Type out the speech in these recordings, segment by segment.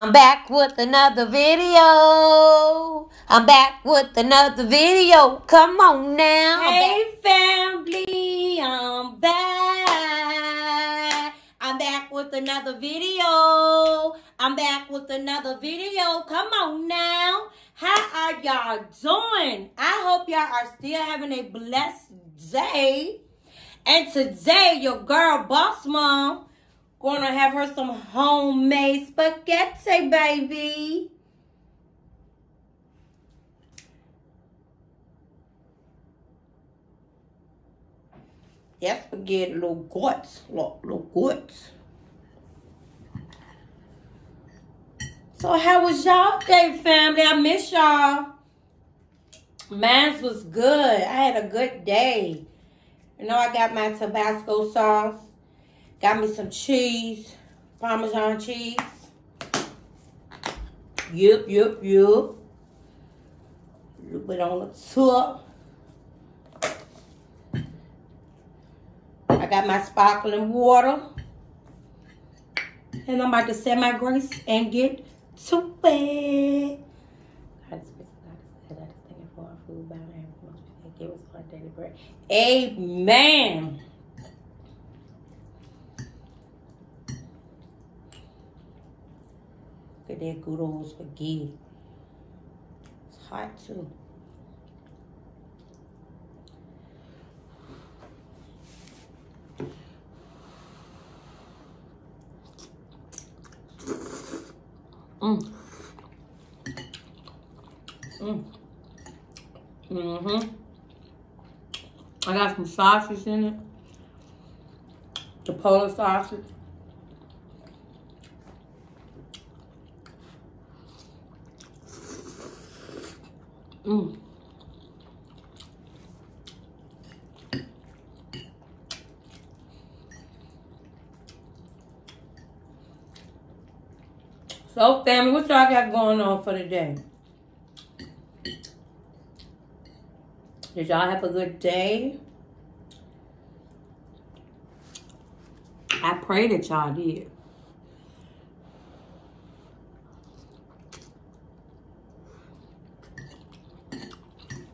I'm back with another video. I'm back with another video. Come on now. Hey family, I'm back. I'm back with another video. I'm back with another video. Come on now. How are y'all doing? I hope y'all are still having a blessed day. And today, your girl, Boss Mom, Gonna have her some homemade spaghetti, baby. That spaghetti little guts, little, little guts. So how was y'all day, family? I miss y'all. Mine was good. I had a good day. You know, I got my Tabasco sauce. Got me some cheese, Parmesan cheese. Yup, yup, yup. A little bit on the top. I got my sparkling water. And I'm about to say my grace and get to bed. Amen. At that good old spaghetti. It's hot too. Mmm. Mmm. Mm-hmm. I got some sausage in it. The polar sausage. Mm. So, family, what y'all got going on for the day? Did y'all have a good day? I pray that y'all did.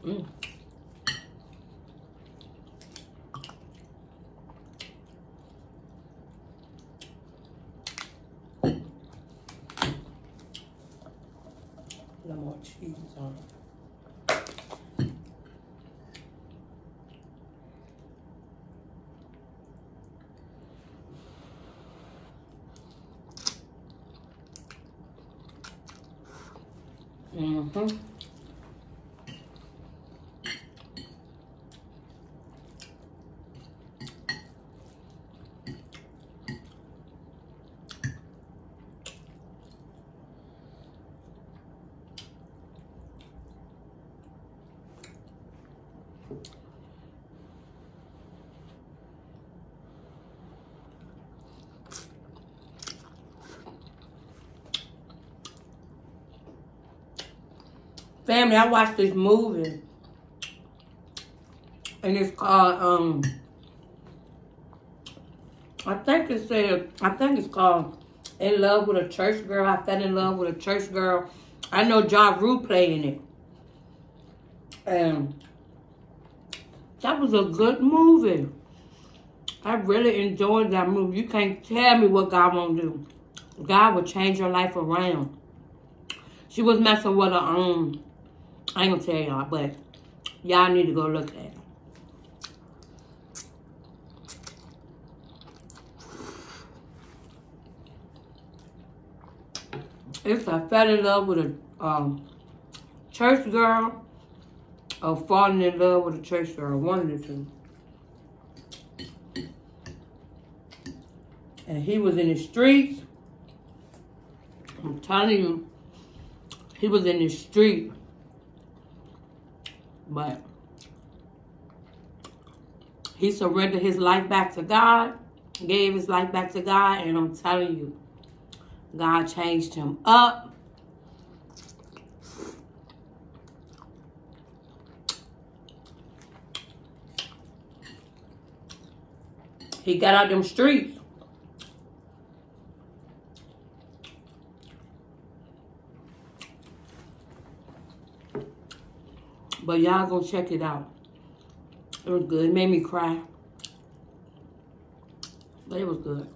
Mm. No more cheese on Mm-hmm. Family, I watched this movie. And it's called, um, I think it said, I think it's called In Love with a Church Girl. I fell in love with a church girl. I know Ja Rule playing it. And that was a good movie. I really enjoyed that movie. You can't tell me what God won't do. God will change your life around. She was messing with her own I ain't gonna tell y'all, but y'all need to go look at it. If I fell in love with a um, church girl or falling in love with a church girl, one of the two. And he was in the streets. I'm telling you, he was in the street but he surrendered his life back to God, gave his life back to God, and I'm telling you, God changed him up. He got out them streets. But y'all go check it out. It was good. It made me cry. But it was good.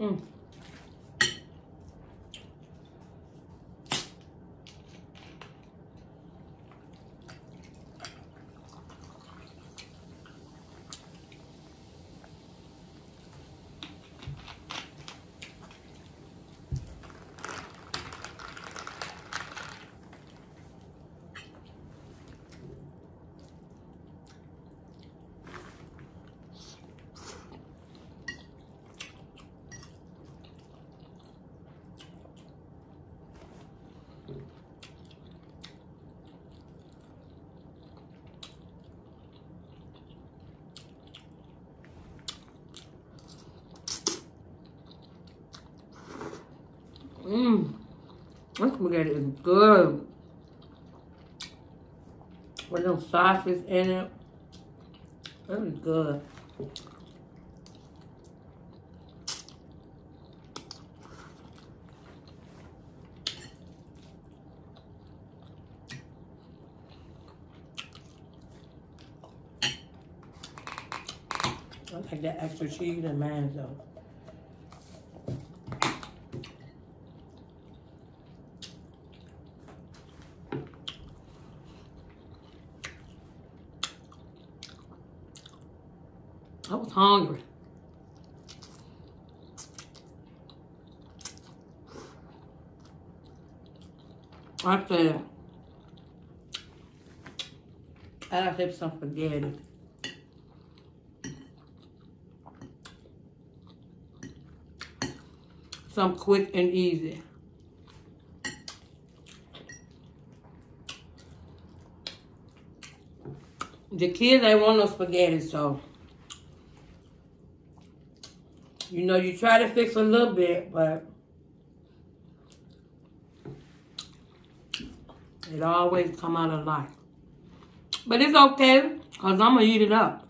mm. Mmm. This spaghetti is good. With them sauces in it. Is good. I like that extra cheese and mayonnaise though. I was hungry. I said, I have some spaghetti. Some quick and easy. The kids, they want no spaghetti, so you know, you try to fix a little bit, but it always come out alive. But it's okay, because I'm going to eat it up.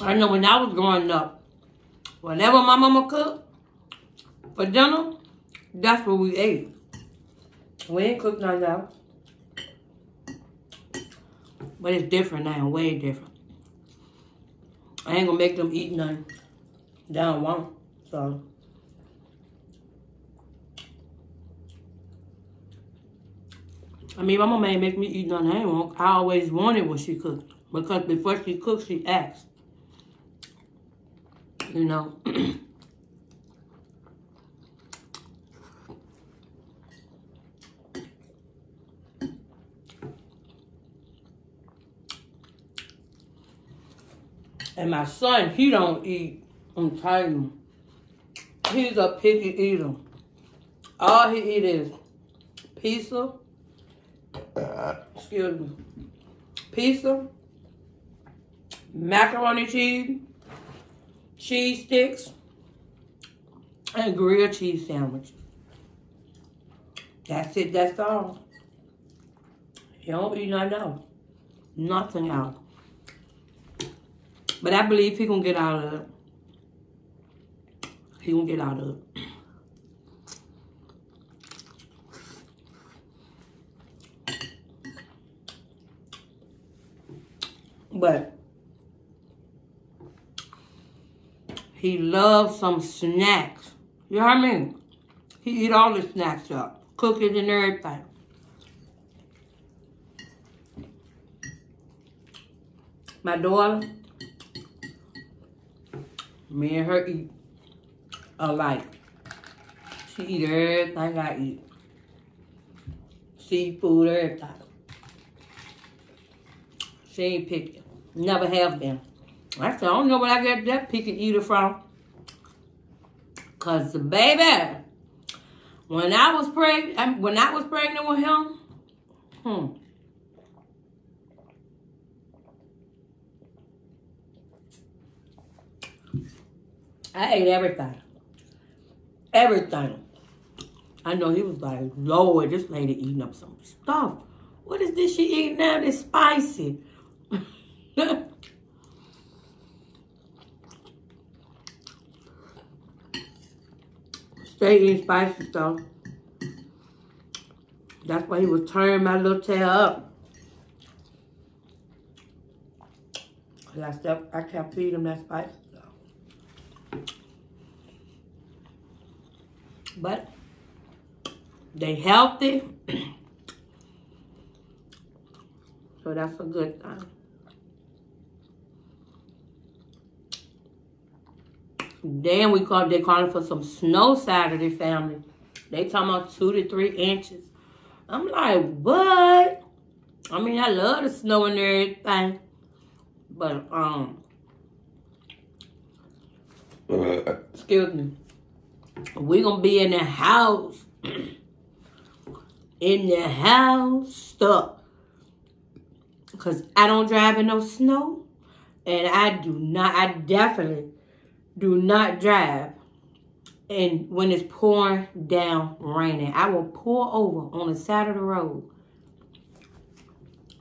I know when I was growing up, whenever my mama cooked for dinner, that's what we ate. We ain't cooked nothing else. But it's different now, way different. I ain't gonna make them eat nothing. They don't want, so. I mean, my mama ain't make me eat nothing I ain't want. I always wanted what she cooked. Because before she cooked, she asked. You know. And my son, he don't eat on time. He's a picky eater. All he eat is pizza. Excuse me. Pizza. Macaroni cheese. Cheese sticks. And grilled cheese sandwiches. That's it. That's all. He don't eat nothing else. Nothing else. But I believe he gonna get out of it. He gonna get out of it. But he loves some snacks. You know what I mean? He eat all the snacks up. Cookies and everything. My daughter, me and her eat alike. She eat everything I eat. Seafood, everything. She ain't picky. Never have been. I said, I don't know where I got that picky eater from. Cause the baby, when I was pregnant, when I was pregnant with him, hmm, I ate everything. Everything. I know he was like, Lord, this lady eating up some stuff. What is this she eating now that's spicy? Stay eating spicy stuff. That's why he was turning my little tail up. Cause I still, I can't feed him that stuff. But they healthy. so that's a good thing. Then we call they calling for some snow Saturday family. They talking about two to three inches. I'm like, what? I mean, I love the snow and everything. But um excuse me. We're gonna be in the house. in the house stuck. Cause I don't drive in no snow. And I do not I definitely do not drive and when it's pouring down raining. I will pull over on the side of the road.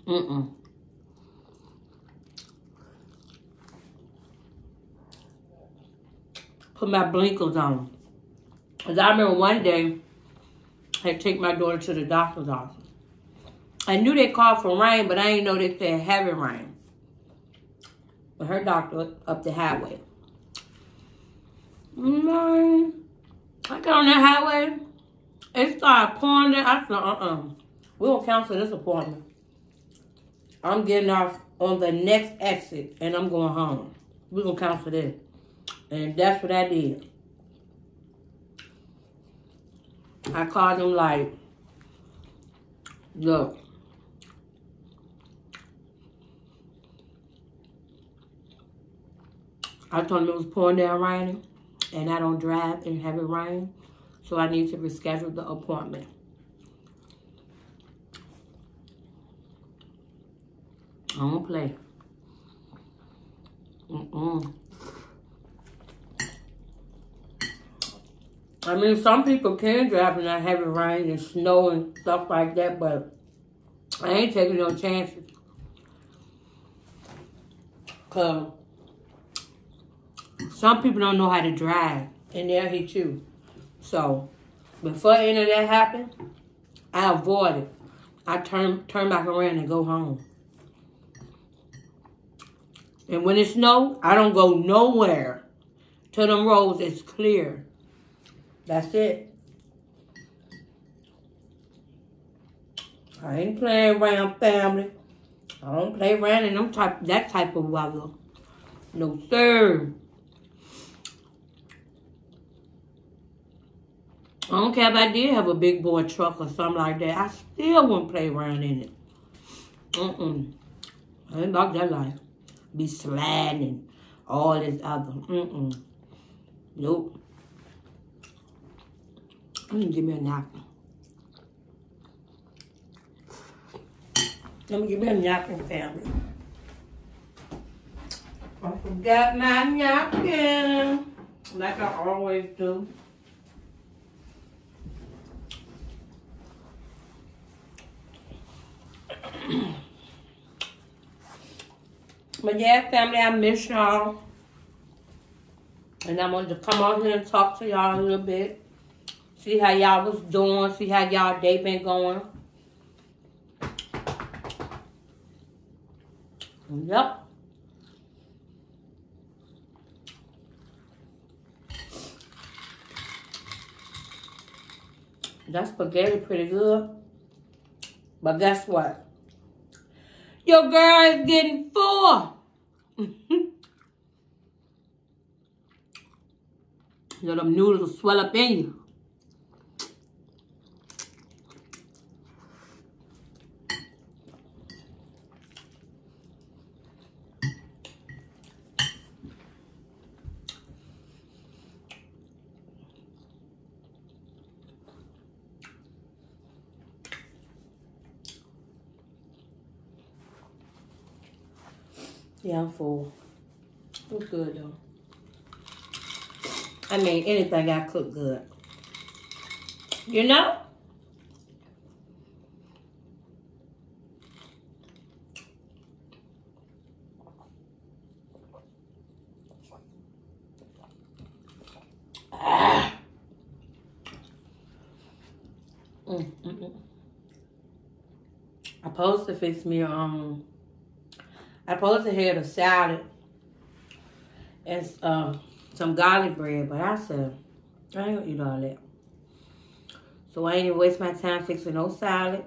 Mm-mm. Put my blinkers on. Because I remember one day, I take my daughter to the doctor's office. I knew they called for rain, but I didn't know they said heavy rain. But her doctor up the highway. Man, I got on that highway. It started pouring there. I said, uh-uh. We will cancel this appointment. I'm getting off on the next exit, and I'm going home. We're going to cancel this. And that's what I did. I called him like, look, I told him it was pouring down raining and I don't drive in heavy rain, so I need to reschedule the appointment. I don't play. Mm-mm. I mean, some people can drive in that heavy rain and snow and stuff like that, but I ain't taking no chances. Cause some people don't know how to drive, and they'll hit you. So, before any of that happened, I avoid it. I turn turn back around and go home. And when it snow, I don't go nowhere till them roads is clear. That's it. I ain't playing around family. I don't play around in them type that type of weather. No sir. I don't care if I did have a big boy truck or something like that. I still wouldn't play around in it. Mm-mm. I ain't about that life. Be sliding all this other. Mm-mm. Nope. Let me give me a napkin. Let me give me a napkin, family. I forgot my napkin. Like I always do. But yeah, family, I miss y'all. And I wanted to come on here and talk to y'all a little bit. See how y'all was doing. See how y'all day been going. Yep. That spaghetti pretty good. But guess what? Your girl is getting full. Let them noodles swell up in you. Yeah, I'm full. It's good though. I mean, anything I cook good. You know? Ah. Mm, mm, mm. I supposed to fix me um I supposed to have a salad and uh, some garlic bread, but I said I ain't gonna eat all that. So I ain't even waste my time fixing no salad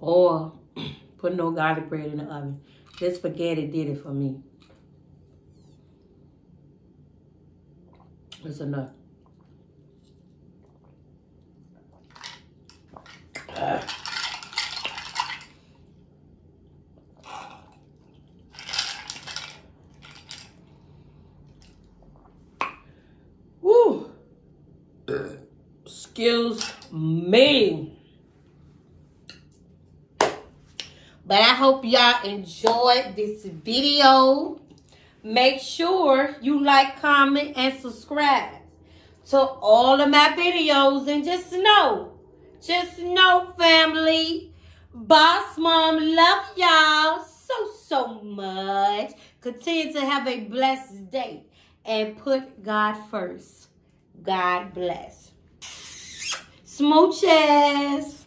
or putting no garlic bread in the oven. This spaghetti did it for me. It's enough. Excuse me. But I hope y'all enjoyed this video. Make sure you like, comment, and subscribe to all of my videos. And just know, just know, family, Boss Mom love y'all so, so much. Continue to have a blessed day and put God first. God bless. Smooches.